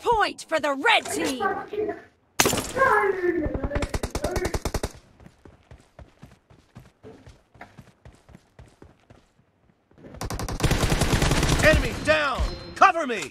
fight for the red team! Enemy down! Cover me!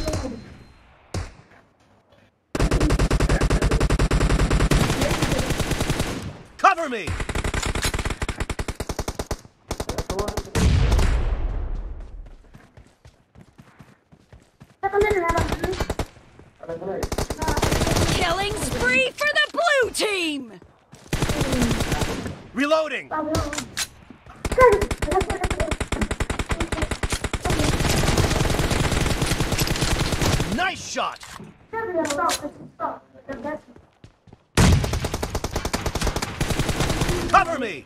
Cover me! Killing spree for the blue team! Reloading! Nice shot! Cover me!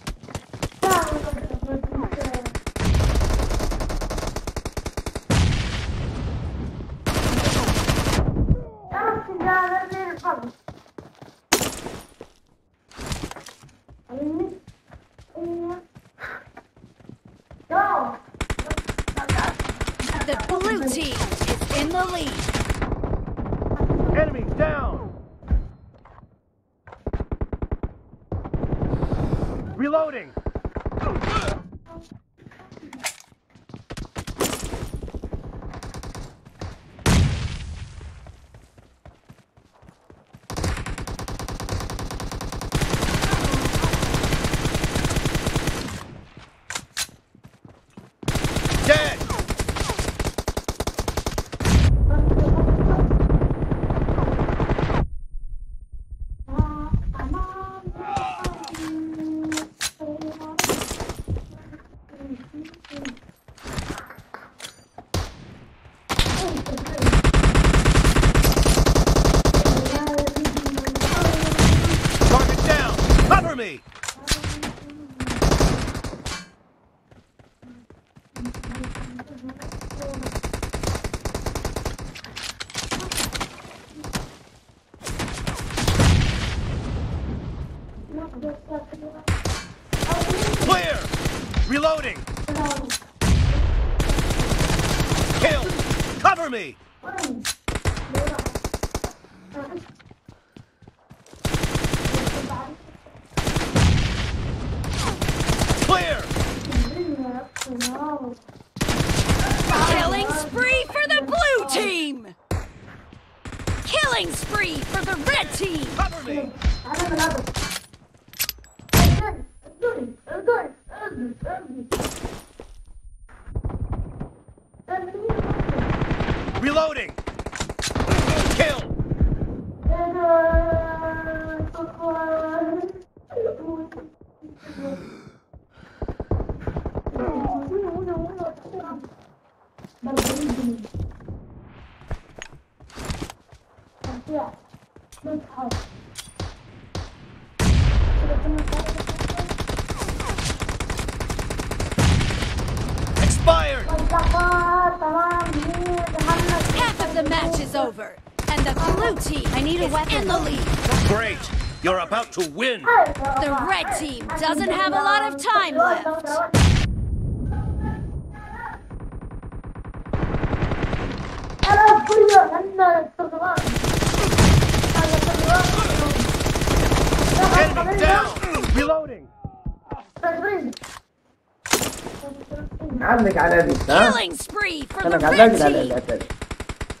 The blue team is in the lead. Enemy down! Reloading! Dead! Target down! Cover me! Clear! Reloading! Kill! Cover me! Clear! Killing spree for the blue team! Killing spree for the red team! Cover me! Reloading! Kill! Expired! The match is over, and the blue team I need a weapon. in the lead. Great! You're about to win! The red team doesn't have a lot of time left. Enemy down! Reloading! Killing spree for the red team! الاسد